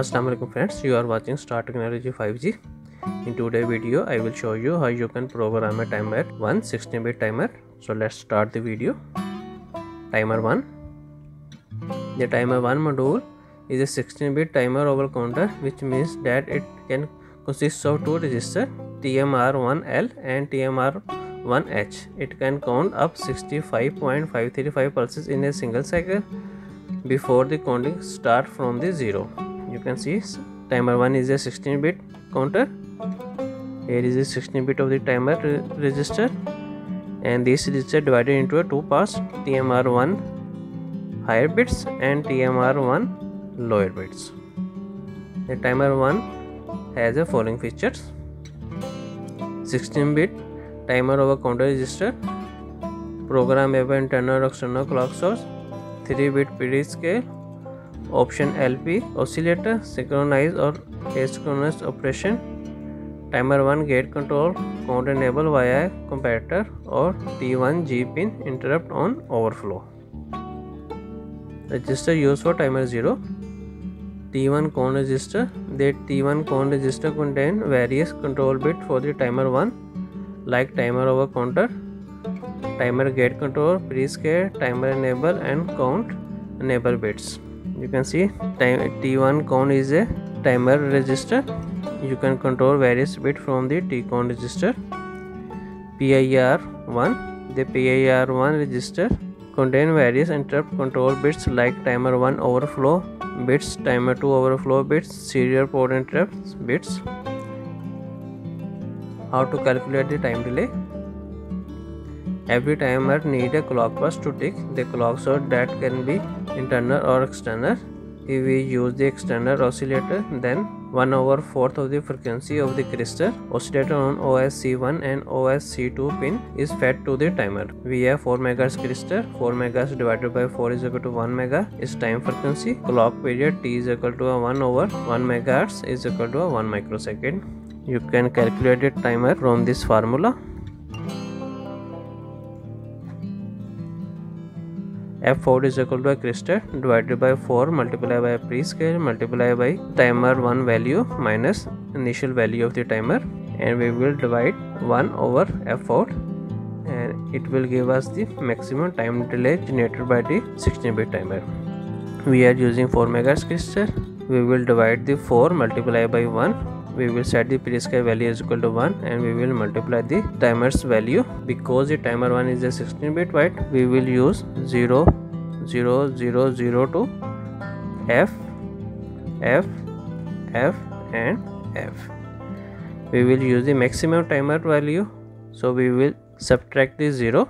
Assalamualaikum friends you are watching Star Technology 5G in today's video I will show you how you can program a timer one 16 bit timer. So let's start the video. Timer 1 the timer 1 module is a 16 bit timer over counter which means that it can consist of two registers TMR1L and TMR1H it can count up 65.535 pulses in a single cycle before the counting start from the zero you can see timer 1 is a 16 bit counter. Here is a 16 bit of the timer re register. And this register divided into a two parts tmr1 higher bits and tmr1 lower bits. The timer 1 has the following features. 16 bit timer over counter register. Programmable internal external clock source. 3 bit prescale option LP oscillator synchronize or asynchronous operation timer 1 gate control count enable via comparator or T1 G pin interrupt on overflow. Register used for timer 0 T1CON register. The T1CON register contain various control bit for the timer 1 like timer over counter timer gate control prescale timer enable and count enable bits you can see time t1 count is a timer register. You can control various bit from the t count register. Pir1 the pir1 register contain various interrupt control bits like timer 1 overflow bits timer 2 overflow bits serial port interrupts bits. How to calculate the time delay? Every timer need a clock pulse to tick. The clock source that can be internal or external. If we use the external oscillator, then 1 over 4th of the frequency of the crystal oscillator on OSC1 and OSC2 pin is fed to the timer. We have 4 MHz crystal, 4 MHz divided by 4 is equal to 1 mega is time frequency. Clock period T is equal to a 1 over 1 MHz is equal to a 1 microsecond. You can calculate the timer from this formula. F4 is equal to a crystal divided by 4 multiplied by a prescale multiplied by timer 1 value minus initial value of the timer and we will divide 1 over f4 and it will give us the maximum time delay generated by the 16 bit timer. We are using 4 megahertz crystal. We will divide the 4 multiplied by 1 we will set the prescale value is equal to 1 and we will multiply the timer's value. Because the timer 1 is a 16 bit byte we will use 0 0 0 0 to f f f and f. We will use the maximum timer value. So we will subtract the 0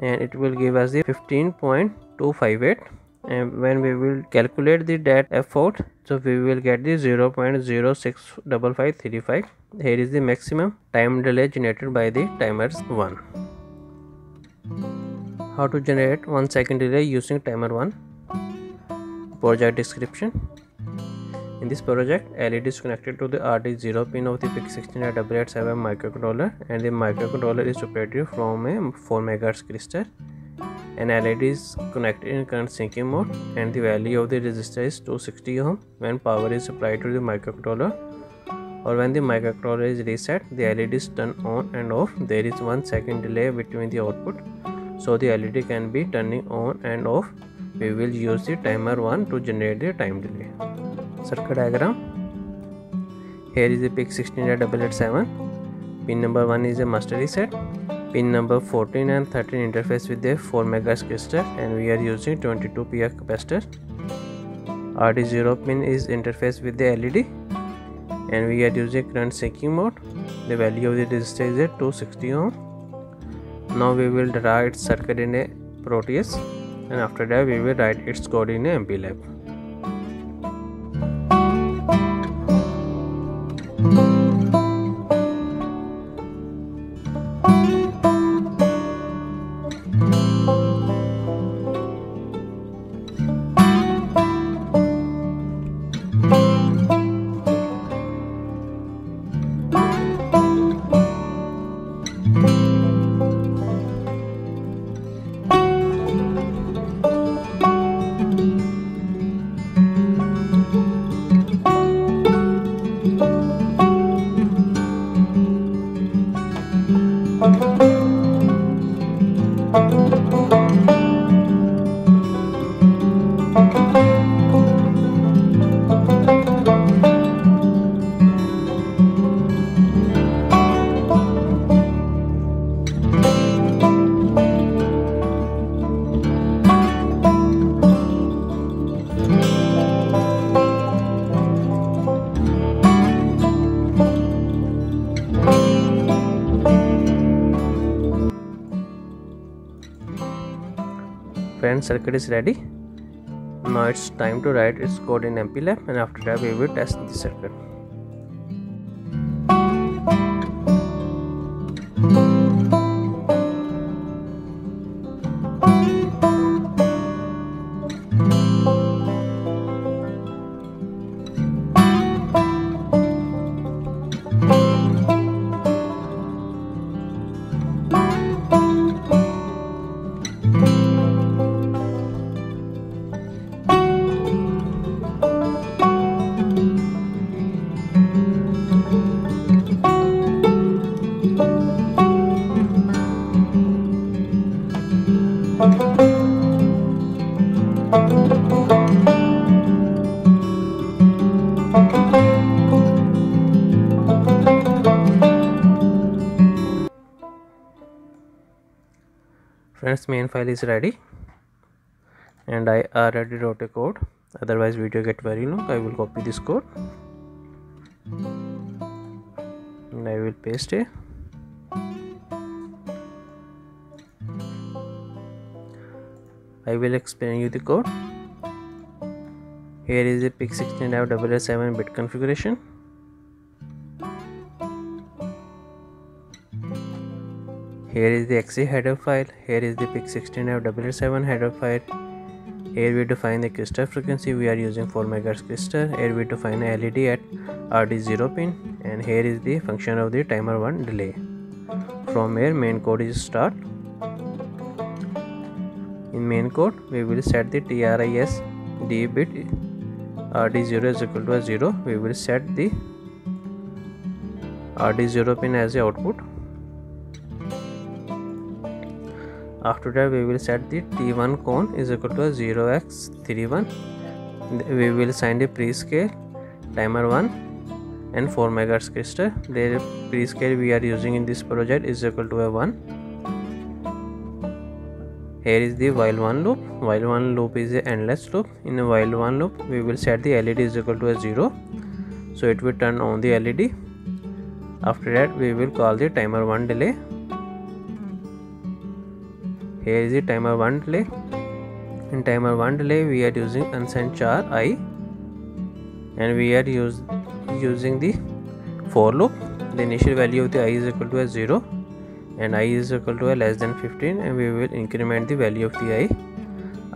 and it will give us the 15.258 and when we will calculate the dat f out so we will get the 0 0.065535 here is the maximum time delay generated by the timers 1 how to generate 1 second delay using timer 1 project description. In this project LED is connected to the RD0 pin of the PIC16887 microcontroller and the microcontroller is operated from a 4 MHz crystal an LED is connected in current sinking mode and the value of the resistor is 260 ohm. When power is supplied to the microcontroller or when the microcontroller is reset the LED is turned on and off. There is one second delay between the output so the LED can be turning on and off. We will use the timer 1 to generate the time delay. Circuit diagram. Here is the PIC 16887 pin number 1 is a master reset Pin number 14 and 13 interface with a 4 MHz crystal and we are using 22 PF capacitor. RD0 pin is interface with the LED and we are using current sinking mode. The value of the resistor is at 260 ohm. Now we will draw its circuit in a Proteus and after that we will write its code in a MPLAB. Friend circuit is ready. Now it's time to write its code in mplab and after that we will test the circuit friends main file is ready. And I already wrote a code. Otherwise video get very long. I will copy this code. And I will paste it. I will explain you the code. Here is a PIC16 7 bit configuration here is the XC header file. Here is the PIC16F7 header file. Here we define the crystal frequency we are using 4 megahertz crystal. Here we define LED at RD0 pin. And here is the function of the timer 1 delay. From here main code is start. In main code we will set the TRIS D bit. RD0 is equal to 0 we will set the RD0 pin as the output after that we will set the t1 cone is equal to 0x31 we will assign the prescale timer 1 and 4 megahertz crystal the prescale we are using in this project is equal to a 1 here is the while one loop. While one loop is a endless loop. In a while one loop we will set the led is equal to a 0 so it will turn on the led after that we will call the timer 1 delay here is the timer 1 delay. In timer 1 delay we are using unsigned char i and we are use, using the for loop. The initial value of the i is equal to a 0 and i is equal to a less than 15 and we will increment the value of the i.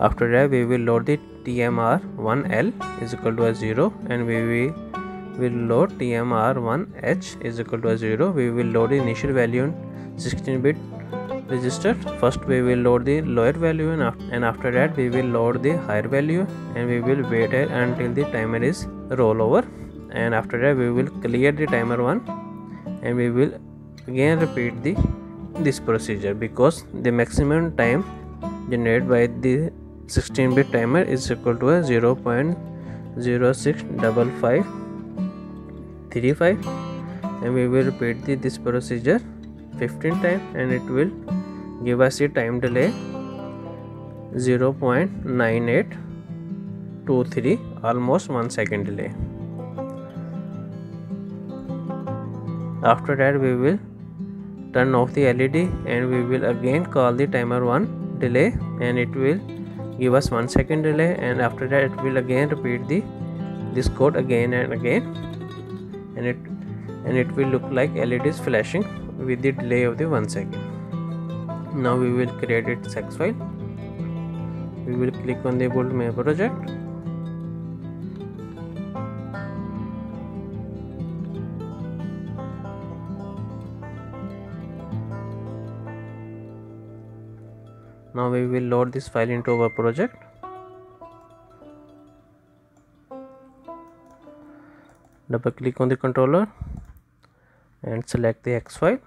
After that we will load the tmr1l is equal to a 0 and we will will load tmr1h is equal to a 0 we will load the initial value in 16 bit register first we will load the lower value and, after, that we will load the higher value and we will wait until the timer is rollover. And after that we will clear the timer one and we will again repeat the this procedure because the maximum time generated by the 16 bit timer is equal to a 0 0.065535 and we will repeat the, this procedure 15 times and it will give us a time delay. 0.9823 almost 1 second delay. After that we will turn off the led and we will again call the timer 1 delay and it will give us 1 second delay. And after that it will again repeat the this code again and again. And it and it will look like led is flashing with the delay of the 1 second now we will create its hex file. We will click on the bolt my project. Now we will load this file into our project. Double click on the controller and select the hex file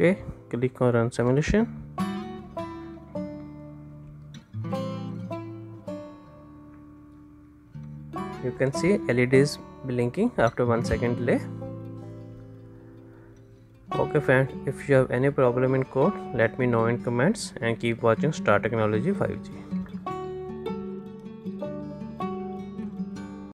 okay click on run simulation. You can see led is blinking after one second delay. Okay friends if you have any problem in code let me know in comments and keep watching star technology 5g